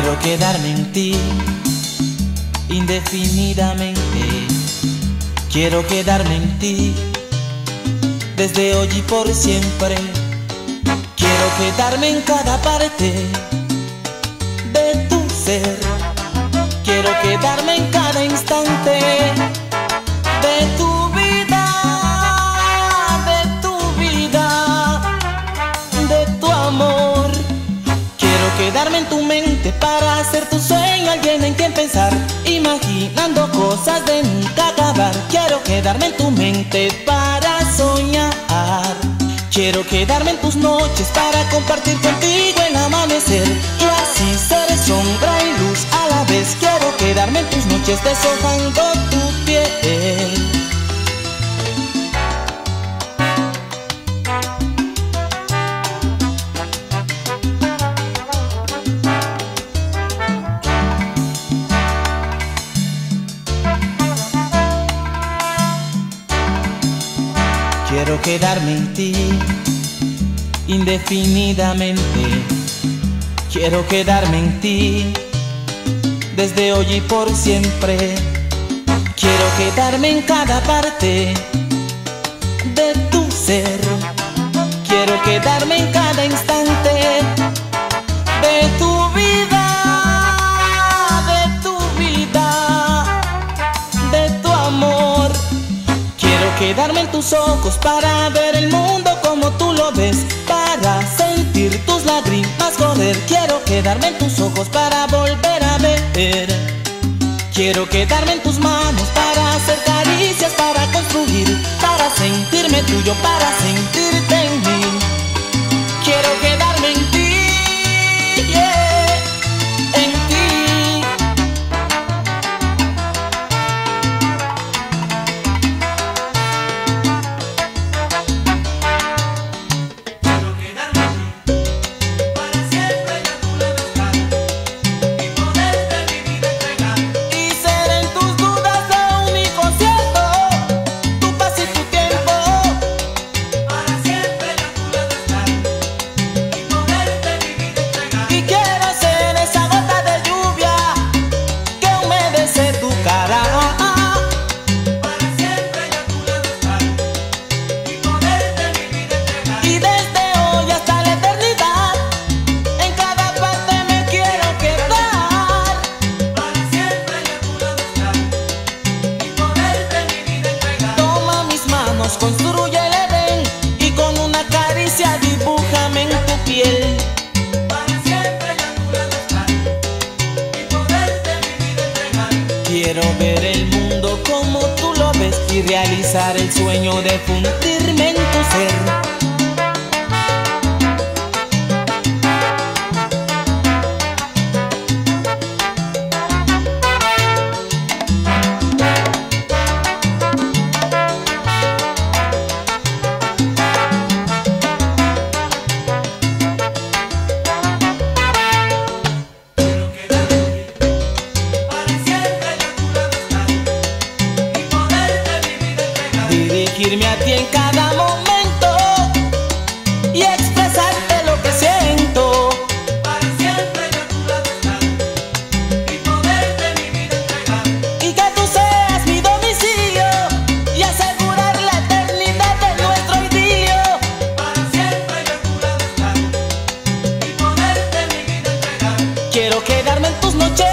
Quiero quedarme en ti indefinidamente. Quiero quedarme en ti desde hoy y por siempre. Quiero quedarme en cada parte de tu ser. Quiero quedarme en cada instante quedarme en tu mente para hacer tu sueño alguien en quien pensar, imaginando cosas de nunca acabar. Quiero quedarme en tu mente para soñar. Quiero quedarme en tus noches para compartir contigo el amanecer y así ser sombra y luz a la vez. Quiero quedarme en tus noches deshojando tu piel. Quiero quedarme en ti indefinidamente. Quiero quedarme en ti desde hoy y por siempre. Quiero quedarme en cada parte Quedarme en tus ojos para ver el mundo como tú lo ves, para sentir tus lágrimas correr. Quiero quedarme en tus ojos para volver a ver. Quiero quedarme en tus manos para hacer caricias, para construir, para sentirme tuyo, para sentirte realizar el sueño de fundirme Dirigirme a ti en cada momento y expresarte lo que siento. Para siempre y a tu lado estar y poderte mi vida entregar. Y que tú seas mi domicilio y asegurar la eternidad de nuestro idilio. Para siempre y a tu lado estar y poderte mi vida entregar. Quiero quedarme en tus noches